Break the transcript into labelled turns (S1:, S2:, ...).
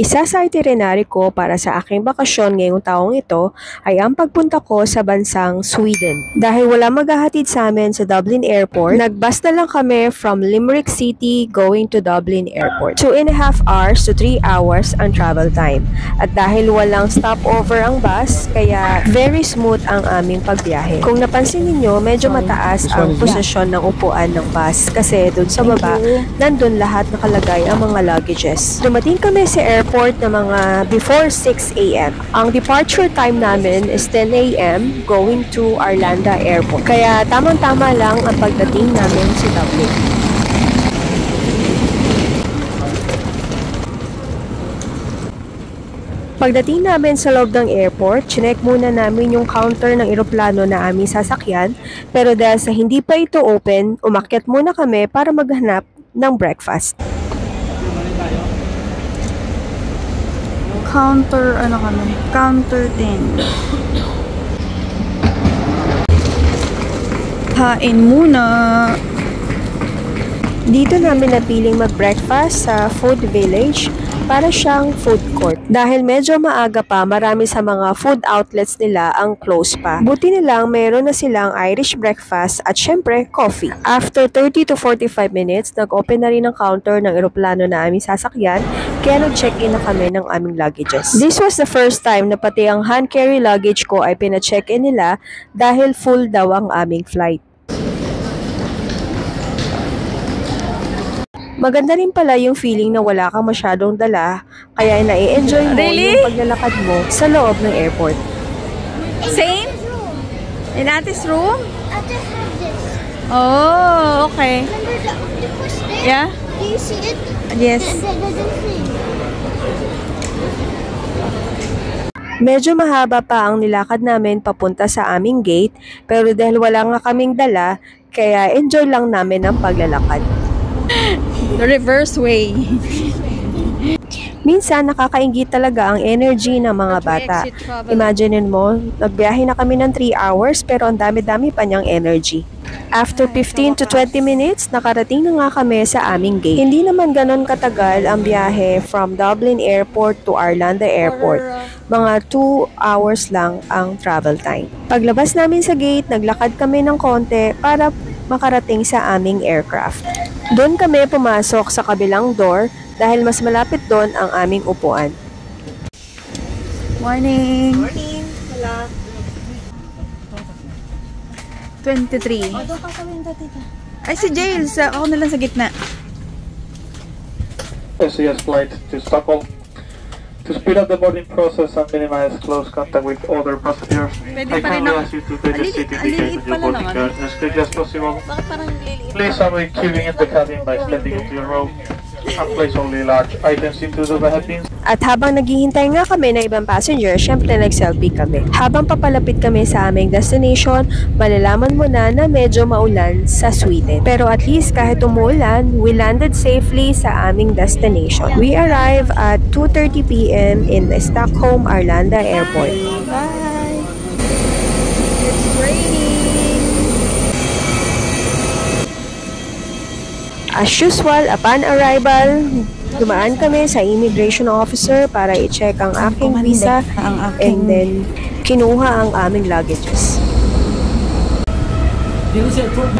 S1: Isa sa itinerary ko para sa aking bakasyon ngayong taong ito ay ang pagpunta ko sa bansang Sweden. Dahil wala maghahatid sa amin sa Dublin Airport, nagbus na lang kami from Limerick City going to Dublin Airport. Two and a half hours to three hours ang travel time. At dahil walang stopover ang bus, kaya very smooth ang aming pagbiyahe. Kung napansin ninyo, medyo mataas ang posisyon ng upuan ng bus kasi doon sa baba, nandun lahat nakalagay ang mga luggages. Dumating kami sa airport na mga before 6 a.m. Ang departure time namin is 10 a.m. going to Arlanda Airport. Kaya tamang-tama lang ang pagdating namin sa Dublin. Pagdating namin sa loob airport, chinek muna namin yung counter ng eroplano na aming sasakyan, pero dahil sa hindi pa ito open, umakyat muna kami para maghanap ng breakfast.
S2: Counter, ano kami? Counter 10. Hain muna.
S1: Dito namin napiling mag-breakfast sa Food Village para siyang food court. Dahil medyo maaga pa, marami sa mga food outlets nila ang close pa. Buti na lang meron na silang Irish breakfast at syempre coffee. After 30 to 45 minutes, nag-open na rin ang counter ng eroplano na aming sasakyan kaya nag-check-in na kami ng aming luggages. This was the first time na pati ang hand carry luggage ko ay pina-check-in nila dahil full daw ang aming flight. Maganda rin pala yung feeling na wala kang masyadong dala, kaya na-enjoy mo
S2: Really?
S1: yung paglalakad mo sa loob ng airport.
S2: Same? In Auntie room?
S3: Ate have this.
S2: Oh, okay.
S3: Remember the octopus there?
S2: Yeah?
S3: Do you see it?
S2: Yes.
S1: Medyo mahaba pa ang nilakad namin papunta sa aming gate, pero dahil wala nga kaming dala, kaya enjoy lang namin ang paglalakad.
S2: The reverse way.
S1: Minsan nakakaingit talaga ang energy ng mga bata. Imagine mo, nagbiyahe na kami ng 3 hours pero ang dami-dami pa niyang energy. After 15 to 20 minutes, nakarating na nga kami sa aming gate. Hindi naman ganon katagal ang biyahe from Dublin Airport to Arlanda Airport. Mga 2 hours lang ang travel time. Paglabas namin sa gate, naglakad kami ng konti para makarating sa aming aircraft. Doon kami pumasok sa kabilang door dahil mas malapit doon ang aming upuan.
S2: Morning.
S1: Morning! Wala.
S2: 23.
S3: Doon ka sa window, tita.
S2: Ay, si Jails. Ako na lang sa gitna.
S4: SAS flight to Stockholm. To speed up the boarding process and minimize close contact with other passengers,
S2: Pwede
S4: I kindly ask you to take the seat indicated on your boarding
S2: naman.
S4: card as quickly as possible.
S3: Bakit parang liliit?
S4: Please avoid queuing in the cabin by stepping into your row and place only large items into the bins.
S1: At habang naghihintay nga kami ng ibang passenger, syempre nag-selfie kami. Habang papalapit kami sa aming destination, malalaman mo na na medyo maulan sa Sweden. Pero at least kahit umuulan, we landed safely sa aming destination. We arrive at 2.30pm in Stockholm Arlanda Airport.
S2: Bye.
S1: As usual, upon arrival, dumaan kami sa immigration officer para i-check ang aking visa
S2: ang
S1: and then kinuha ang aming luggages.
S5: Dito sa airport,